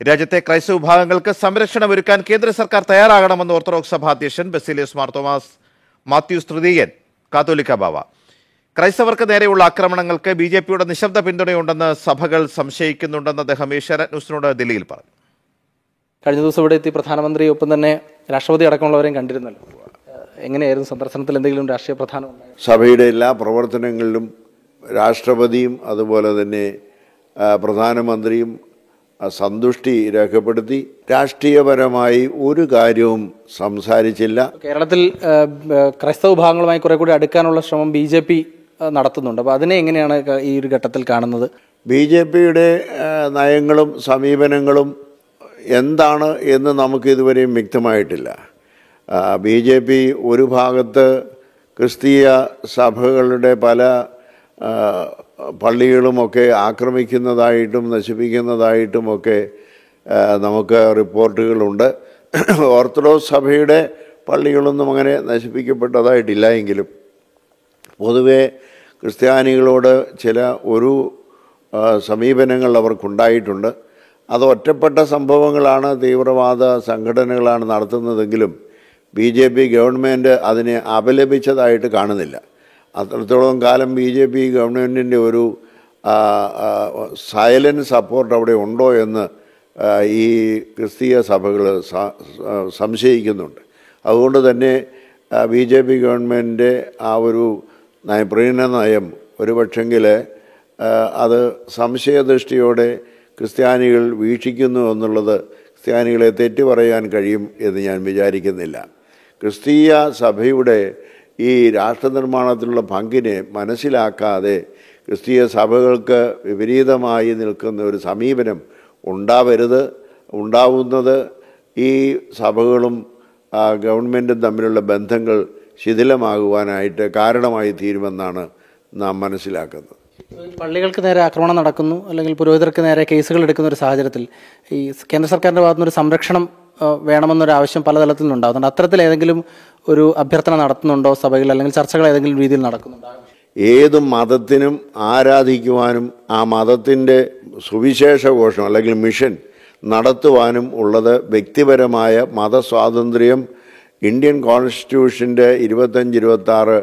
രാജ്യത്തെ ക്രൈസ്തവ വിഭാഗങ്ങൾക്ക് സംരക്ഷണം ഒരുക്കാൻ കേന്ദ്ര സർക്കാർ തയ്യാറാകണമെന്ന് ഓർത്തഡോക്സ് സഭ അധ്യക്ഷൻ ബെസിലിയസ് മാർ തോമസ് മാത്യൂസ് തൃതീയൻ കാത്തോലിക്ക ബാവ. ക്രൈസ്തവർക്ക് നേരെയുള്ള ആക്രമണങ്ങൾക്ക് ബി ജെ പിയുടെ നിശബ്ദ പിന്തുണയുണ്ടെന്ന് സഭകൾ സംശയിക്കുന്നുണ്ടെന്ന് അദ്ദേഹം ഏഷ്യാനെറ്റ് ന്യൂസിനോട് ദില്ലിയിൽ പറഞ്ഞു. കഴിഞ്ഞ ദിവസം ഇവിടെ എത്തി പ്രധാനമന്ത്രി ഒപ്പം തന്നെ രാഷ്ട്രപതി അടക്കമുള്ളവരെയും കണ്ടിരുന്നല്ലോ. എങ്ങനെയായിരുന്നു സന്ദർശനത്തിൽ എന്തെങ്കിലും രാഷ്ട്രീയ പ്രധാനം സഭയുടെ എല്ലാ പ്രവർത്തനങ്ങളിലും രാഷ്ട്രപതിയും അതുപോലെ തന്നെ പ്രധാനമന്ത്രിയും സന്തുഷ്ടി രേഖപ്പെടുത്തി രാഷ്ട്രീയപരമായി ഒരു കാര്യവും സംസാരിച്ചില്ല. കേരളത്തിൽ ക്രൈസ്തവ വിഭാഗങ്ങളുമായി കുറെ കൂടി അടുക്കാനുള്ള ശ്രമം ബി ജെ പി നടത്തുന്നുണ്ട്. അപ്പോൾ അതിനെ എങ്ങനെയാണ് ഈ ഒരു ഘട്ടത്തിൽ കാണുന്നത്? ബി ജെ പിയുടെ നയങ്ങളും സമീപനങ്ങളും എന്താണ് എന്ന് നമുക്ക് ഇതുവരെയും വ്യക്തമായിട്ടില്ല. ബി ജെ പി ഒരു ഭാഗത്ത് ക്രിസ്തീയ സഭകളുടെ പല പള്ളികളുമൊക്കെ ആക്രമിക്കുന്നതായിട്ടും നശിപ്പിക്കുന്നതായിട്ടുമൊക്കെ നമുക്ക് റിപ്പോർട്ടുകളുണ്ട്. ഓർത്തഡോക്സ് സഭയുടെ പള്ളികളൊന്നും അങ്ങനെ നശിപ്പിക്കപ്പെട്ടതായിട്ടില്ല എങ്കിലും പൊതുവെ ക്രിസ്ത്യാനികളോട് ചില ഒരു സമീപനങ്ങൾ അവർക്കുണ്ടായിട്ടുണ്ട്. അത് ഒറ്റപ്പെട്ട സംഭവങ്ങളാണ് തീവ്രവാദ സംഘടനകളാണ് നടത്തുന്നതെങ്കിലും ബി ജെ പി ഗവൺമെന്റ് അതിനെ അപലപിച്ചതായിട്ട് കാണുന്നില്ല. അത്രത്തോളം കാലം ബി ജെ പി ഗവൺമെന്റിന്റെ ഒരു സൈലന്റ് സപ്പോർട്ട് അവിടെ ഉണ്ടോ എന്ന് ഈ ക്രിസ്തീയ സഭകൾ സംശയിക്കുന്നുണ്ട്. അതുകൊണ്ട് തന്നെ ബി ജെ പി ഗവൺമെന്റിന്റെ ആ ഒരു നയപ്രീണ നയം ഒരു പക്ഷെങ്കിൽ അത് സംശയദൃഷ്ടിയോടെ ക്രിസ്ത്യാനികൾ വീക്ഷിക്കുന്നു എന്നുള്ളത് ക്രിസ്ത്യാനികളെ തെറ്റു പറയാൻ കഴിയും എന്ന് ഞാൻ വിചാരിക്കുന്നില്ല. ക്രിസ്തീയ സഭയുടെ ഈ രാഷ്ട്രനിർമ്മാണത്തിലുള്ള പങ്കിനെ മനസ്സിലാക്കാതെ ക്രിസ്തീയ സഭകൾക്ക് വിപരീതമായി നിൽക്കുന്ന ഒരു സമീപനം ഉണ്ടാവരുത് ഉണ്ടാവുന്നത് ഈ സഭകളും ഗവൺമെന്റും തമ്മിലുള്ള ബന്ധങ്ങൾ ശിഥിലമാകുവാനായിട്ട് കാരണമായി തീരുമെന്നാണ് നാം മനസ്സിലാക്കുന്നത്. പള്ളികൾക്ക് നേരെ ആക്രമണം നടക്കുന്നു അല്ലെങ്കിൽ പുരോഹിതർക്ക് നേരെ കേസുകൾ എടുക്കുന്ന ഒരു സാഹചര്യത്തിൽ ഈ കേന്ദ്ര സർക്കാരിന്റെ ഭാഗത്തുനിന്ന് ഒരു സംരക്ഷണം ആ, വേണമെന്നൊരു ആവശ്യം പലതലത്തിൽ നിന്നുണ്ടാകുന്നുണ്ട് അത്തരത്തിൽ ഏതെങ്കിലും ഒരു അഭ്യർത്ഥന നടത്തുന്നുണ്ടോ സഭയിൽ? അല്ലെങ്കിൽ ചർച്ചകൾ ഏതെങ്കിലും രീതിയിൽ നടക്കുന്നുണ്ടോ? ഏത് മതത്തിനും ആരാധിക്കുവാനും ആ മതത്തിന്റെ സുവിശേഷഘോഷം അല്ലെങ്കിൽ മിഷൻ നടത്തുവാനും ഉള്ളത് വ്യക്തിപരമായ മതസ്വാതന്ത്ര്യം ഇന്ത്യൻ കോൺസ്റ്റിറ്റ്യൂഷന്റെ ഇരുപത്തഞ്ച് ഇരുപത്താറ്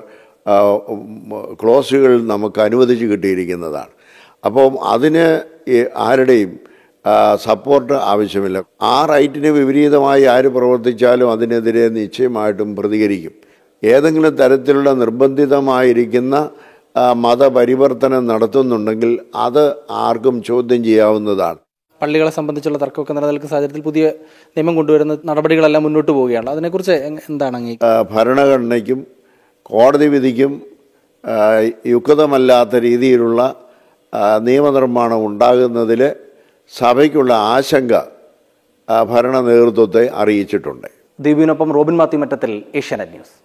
ക്ലോസുകൾ നമുക്ക് അനുവദിച്ച് കിട്ടിയിരിക്കുന്നതാണ്. അപ്പോൾ അതിന് ആരുടെയും സപ്പോർട്ട് ആവശ്യമില്ല. ആ റൈറ്റിന് വിപരീതമായി ആര് പ്രവർത്തിച്ചാലും അതിനെതിരെ നിശ്ചയമായിട്ടും പ്രതികരിക്കും. ഏതെങ്കിലും തരത്തിലുള്ള നിർബന്ധിതമായിരിക്കുന്ന മതപരിവർത്തനം നടത്തുന്നുണ്ടെങ്കിൽ അത് ആർക്കും ചോദ്യം ചെയ്യാവുന്നതാണ്. പള്ളികളെ സംബന്ധിച്ചുള്ള തർക്കമൊക്കെ നിലനിൽക്കുന്ന സാഹചര്യത്തിൽ പുതിയ നിയമം കൊണ്ടുവരുന്ന നടപടികളെല്ലാം മുന്നോട്ട് പോവുകയാണ്. അതിനെക്കുറിച്ച് എന്താണ് ഭരണഘടനയ്ക്കും കോടതി വിധിക്കും യുക്തമല്ലാത്ത രീതിയിലുള്ള നിയമനിർമ്മാണം ഉണ്ടാകുന്നതിൽ സഭയ്ക്കുള്ള ആശങ്ക ഭരണ നേതൃത്വത്തെ അറിയിച്ചിട്ടുണ്ട്. ദീപിനൊപ്പം റോബിൻ മാത്യു മറ്റത്തിൽ ഏഷ്യാനെറ്റ് ന്യൂസ്.